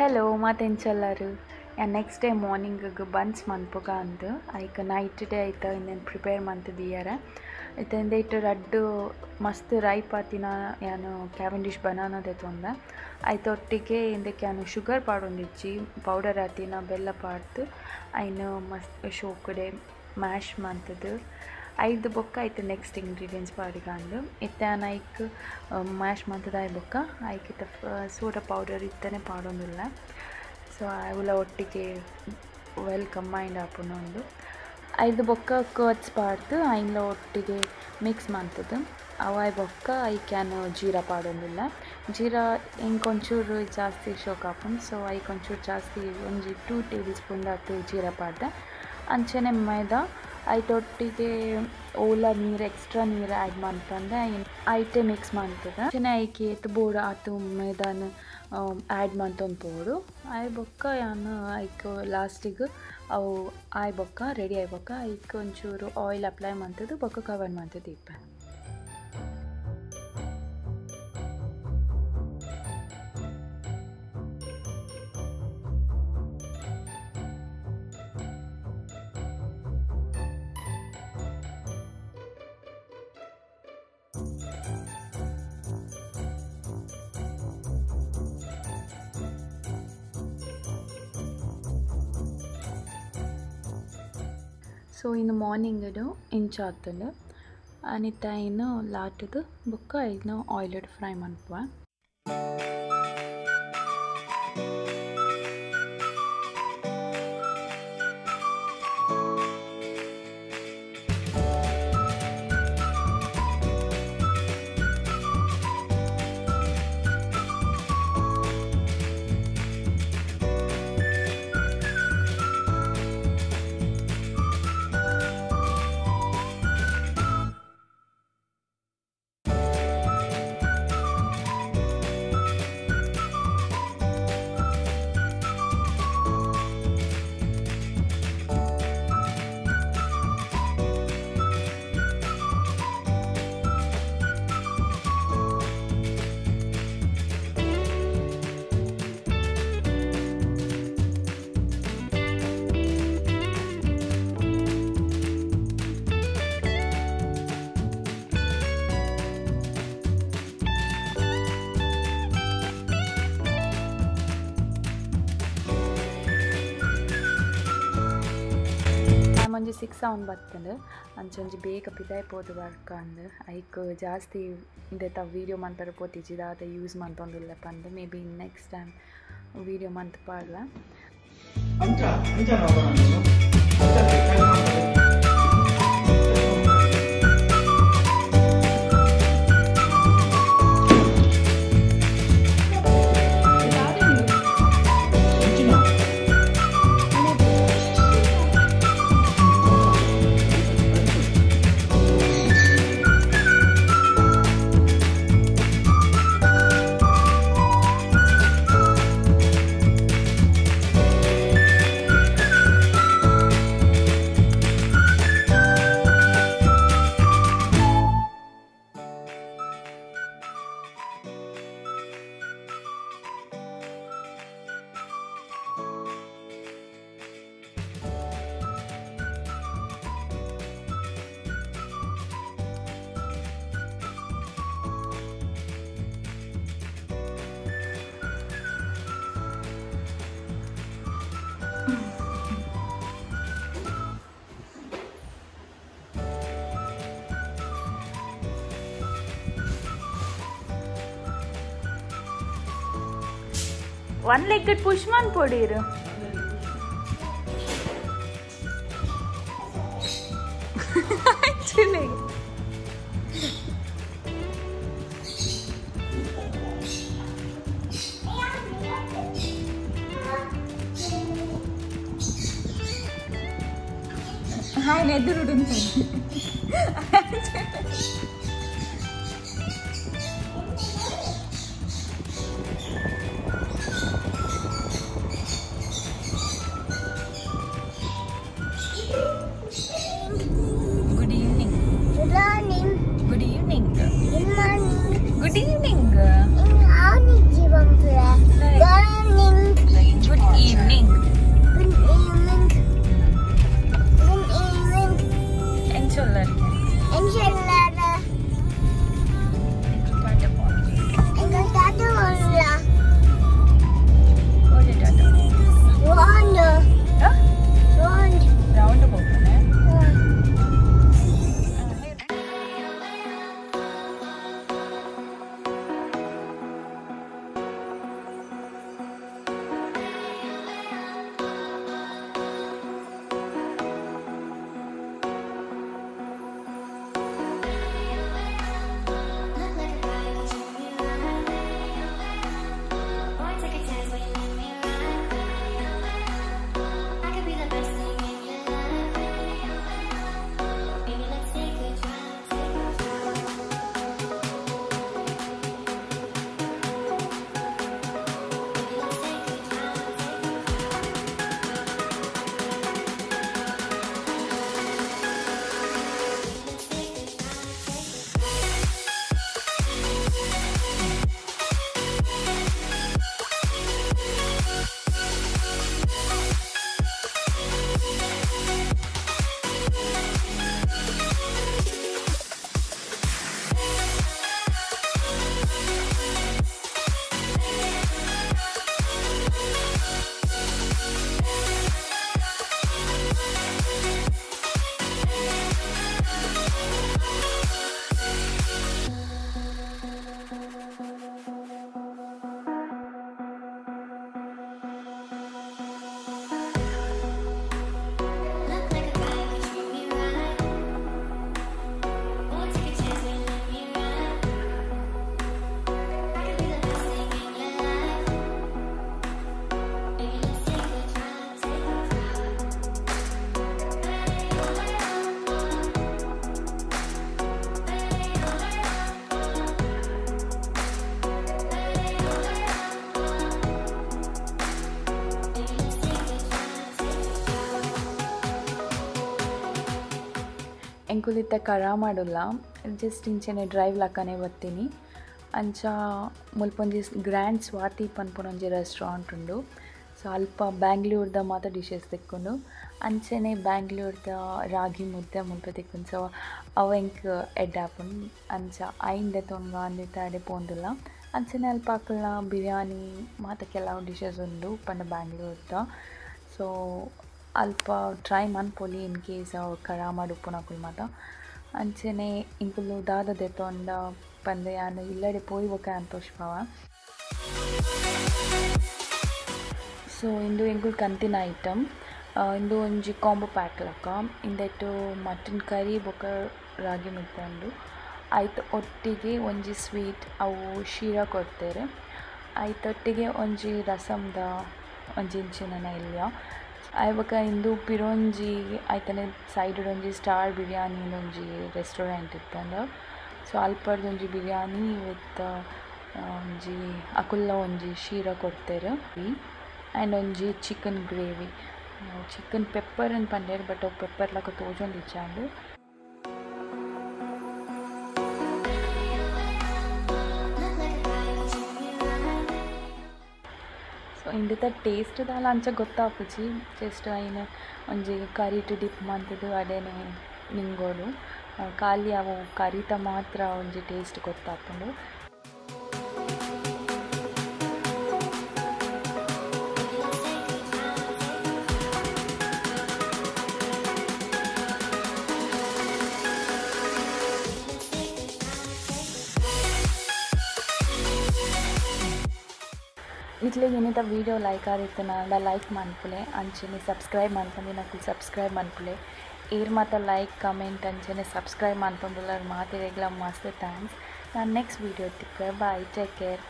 Hello ಮಾತೆಂಚಲ್ಲರು next day morning buns ಮನ್ಪುಗ ಅಂದು ಐಕ್ ನೈಟ್ ಡೇ ಐತ ಇನ್ನೇನು ಪ್ರಿಪೇರ್ ಮಂತದಿಯರ ಇತ್ತಂದೆ ಇಟ್ಟು ರಡ್ಡು ಮಸ್ತ್ ರೈಪ್ ಆತಿನ ಯಾನು ಕ್ಯಾವೆಂಡಿಶ್ ಬನಾನದೆ ತೊಂದ ಐತ ಒಟ್ಟಿಗೆ ಇಂದಕ್ಕೆ ಯಾನು ಶುಗರ್ ಪಾಡೊಂದಿಜ್ಜಿ ಪೌಡರ್ ಆತಿನ ಬೆಲ್ಲ ಪಾಡ್ದು ಐನು ಮಸ್ತ್ ಶೋಕಡೆ ಮ್ಯಾಶ್ ಮಂತದ್ದು ಐದು ಬೊಕ್ಕ ಐತೆ ನೆಕ್ಸ್ಟ್ ಇಂಗ್ರೀಡಿಯೆಂಟ್ಸ್ ಪಾಡಿಗಾಂಡು ಇತ್ತೆ ಐಕ್ ಮ್ಯಾಶ್ ಮಂತದಾಯ ಬೊಕ್ಕ. ಐಕ್ ಇತ್ತ ಸೋಡಾ ಪೌಡರ್ ಇತ್ತನೆ ಪಾಡೊಂದುಲ್ಲ. ಸೊ ಅವುಲ ಒಟ್ಟಿಗೆ ವೆಲ್ ಕಂಬೈಂಡ್ ಆಪುನೊಂದು ಐದು ಬೊಕ್ಕ ಕರ್ಡ್ಸ್ ಪಾಡ್ದು ಐನ್ಲ ಒಟ್ಟಿಗೆ ಮಿಕ್ಸ್ ಮಂತದ್ದು ಅವಾಯ್ ಬೊಕ್ಕ, ಐ ಕ್ಯಾನ್ ಜೀರಾ ಪಾಡೊಂದಿಲ್ಲ. ಜೀರಾ ಒಂಚೂರು ಜಾಸ್ತಿ ಶೋಕ ಆಪುನ್ ಸೊ ಐ ಒಂಚೂರು ಜಾಸ್ತಿ, ಒಂಜಿ ಟೂ ಟೇಬಲ್ ಸ್ಪೂನ್ ದಾತು ಜೀರಾ ಪಾಡ್ದೆ. ಅಂಚನೆ ಮೈದಾ ಐಟೊಟ್ಟಿಗೆ ಓಲ ನೀರು ಎಕ್ಸ್ಟ್ರಾ ನೀರು ಆ್ಯಡ್ ಮಾಡ್ತಂದೆ ಐಟೆ ಮಿಕ್ಸ್ ಮಾಡ್ತದೆ ಚೆನ್ನಾಗಿ ಐಕಿ ಬೋರ್ಡ್ ಆತು ಮೈದಾನ ಆ್ಯಡ್ ಮಾಡ್ತೊಂದು ಪೋಡು. ಆಯ್ ಬೊಕ್ಕ ಯಾನು, ಐಕ್ ಲಾಸ್ಟಿಗೆ ಅವು ಆಯ್ ಬೊಕ್ಕ ರೆಡಿ ಆಯ್ ಬೊಕ್ಕ, ಐಕ್ ಒಂಚೂರು ಆಯಿಲ್ ಅಪ್ಲೈ ಮಾಡ್ತದ್ದು, ಬೊಕ್ಕ ಕವರ್ ಮಾಡ್ತದ್ದು ಇಪ್ಪ. ಸೊ ಇನ್ನು ಮಾರ್ನಿಂಗಡು ಇಂಚಾತಲು ಅನಿತ ಇನ್ನು ಲಾಟದು ಬುಕ್ಕ ಇನ್ನು ಆಯಿಲ್ಡ್ ಫ್ರೈ ಮನ್ಪುವ ಒಂಜಿ ಸಿಕ್ಸ್ ಸೌಂಡ್ ಬರ್ತಂದು ಅಂಚೊಂಜಿ ಬೇಗ ಪಿದಾಯ್ ಪೋದು ವರ್ಕ್ ಅಂದು ಐಕ್ ಜಾಸ್ತಿ ಇಂದೆತ ವೀಡಿಯೋ ಮಂತರ ಪೋತಿಜಿ ದಾದ ಯೂಸ್ ಮಂತೊಂದುಲ್ಲ ಪಂದು maybe next time video ಮಂತ್ ಪಾಡ್ಲ. ಒನ್ ಲೆಗ್ ಪುಷ್ ಮನ್ ಪೊಡೀರು ఆయన ఎదురుడు ಎಂಕುಲಿತ್ತ ಕರ ಮಾಡೋಲ್ಲ ಜಸ್ಟ್ ಇಂಚೆನೆ ಡ್ರೈವ್ ಲಕ್ಕನೆ ಬರ್ತೀನಿ ಅಂಚ ಮುಲ್ಪೊಂಜಿ ಗ್ರ್ಯಾಂಡ್ ಸ್ವಾತಿ ಪನ್ಪುನೊಂಜಿ ರೆಸ್ಟೋರೆಂಟ್ ಉಂಡು ಸೊ ಅಲ್ಪ ಬ್ಯಾಂಗ್ಳೂರ್ದ ಮಾತ ಡಿಶಸ್ ತೆಕ್ಕೊಂಡು ಅಂಚೆನೆ ಬ್ಯಾಂಗ್ಳೂರ್ದ ರಾಗಿ ಮುದ್ದೆ ಮುಲ್ಪ ತೆಕ್ಕೊಂಡು ಸೊ ಅವ ಎಂಕ್ ಎಡ್ ಆಪುಂಡು ಅಂಚ ಐಂದೆ ತೊಂಗ ಅಂದಿತ್ತ ಅಡೆ ಪೋಂದಿಲ್ಲ ಅಂಚನೆ ಅಲ್ಪ ಅಕ್ಕಲ್ನ ಬಿರಿಯಾನಿ ಮಾತ ಕೆಲವು ಡಿಶಸ್ ಉಂಡು ಪಂಡ ಬ್ಯಾಂಗ್ಳೂರ್ದ ಸೊ ಅಲ್ಪ ಟ್ರೈ ಮನ್ಪೊಲಿ ಇನ್ ಕೇಸ್ ಕರ ಮಾಡುಪ್ಪುನಕುಲ್ ಮಾತ. ಅಂಚನೆ ಇಂಕುಲು ದಾದ ದೆತ್ತೊಂಡ ಪಂದೆ ಯಾನು ಇಲ್ಲಡೆ ಪೋಯಿ ಬೊಕ ಅಂತೋಷ್ಪವ ಸೊ ಇಂದು ಎಂಕುಲು ಕಂತಿನ ಐಟಮ್ ಇಂದು ಒಂಜಿ ಕಾಂಬೋ ಪ್ಯಾಕ್ ಲಕ್ಕ ಇಂದೆಟ್ಟು ಮಟನ್ ಕರಿ ಬೊಕ ರಾಗಿ ಮುದ್ದೆ ಆಯ್ತ ಒಟ್ಟಿಗೆ ಒಂಜಿ ಸ್ವೀಟ್, ಅವು ಶೀರಾ ಕೊಡ್ತೇರೆ. ಆಯ್ತೊಟ್ಟಿಗೆ ಒಂಜಿ ರಸಮ್ದ ಒಂಜಿ ಇಂಚಿನ ಇಲ್ಯ. ಅಯ್ಯಬಕ ಇಂದು ಪಿರೊಂಜಿ ಐತನೆ ಸೈಡ್ ಒಂಜಿ ಸ್ಟಾರ್ ಬಿರಿಯಾನಿ ಒಂಜಿ ರೆಸ್ಟೋರೆಂಟ್ ಇತ್ತಂದ. ಸೊ ಅಲ್ಪಡ್ದೊಂಜಿ ಬಿರಿಯಾನಿ ವಿತ್ ಒಂಜಿ ಅಕುಲ್ಲ ಒಂಜಿ ಶೀರ ಕೊಡ್ತೇರು. ಆ್ಯಂಡ್ ಒಂಜಿ ಚಿಕನ್ ಗ್ರೇವಿ. ಚಿಕನ್ ಪೆಪ್ಪರ್ ಅಂತ ಪಂಡೇರು ಬಟ್ ಅವು ಪೆಪ್ಪರ್ ಲಕ ತೋಜೊಂದು ಇಚ್ಚಾಂಡು ಸೊ ಇಂದಿತ ಟೇಸ್ಟ್ ದಾಲ ಅಂಚ ಗೊತ್ತಾಪುಜಿ ಜಸ್ಟ್ ಐನ ಒಂಜಿ ಕರಿಟ್ ಡಿಪ್ ಮಂತದು ಅದೇನೆ ನಿಂಗೋಡು ಖಾಲಿ ಅವು ಕರಿತ ಮಾತ್ರ ಒಂಜಿ ಟೇಸ್ಟ್ ಗೊತ್ತಾಪುಂಡು ಇಟ್ಲೆ ಏನಿತ ವೀಡಿಯೋ ಲೈಕ್ ಆಗಿತ್ತು ನಾನು ಲೈಕ್ ಮನ್ಪುಲೆ ಅಂಚೆನೆ ಸಬ್ಸ್ಕ್ರೈಬ್ ಮಾಡ್ಕೊಂಡು ನಾನು ಸಬ್ಸ್ಕ್ರೈಬ್ ಮನ್ಪುಲೆ ಏರ್ ಮಾತ ಲೈಕ್ ಕಮೆಂಟ್ ಅಂಚೆನೆ ಸಬ್ಸ್ಕ್ರೈಬ್ ಮನ್ಪಂದುಲ್ಲ ಮಾತಿರೆಗ್ಲ ಮಸ್ತ್ ಥ್ಯಾಂಕ್ಸ್ ನಾನು ನೆಕ್ಸ್ಟ್ ವೀಡಿಯೋ ತಿಕ್ಕ ಬಾಯ್ ಟೇಕ್ ಕೇರ್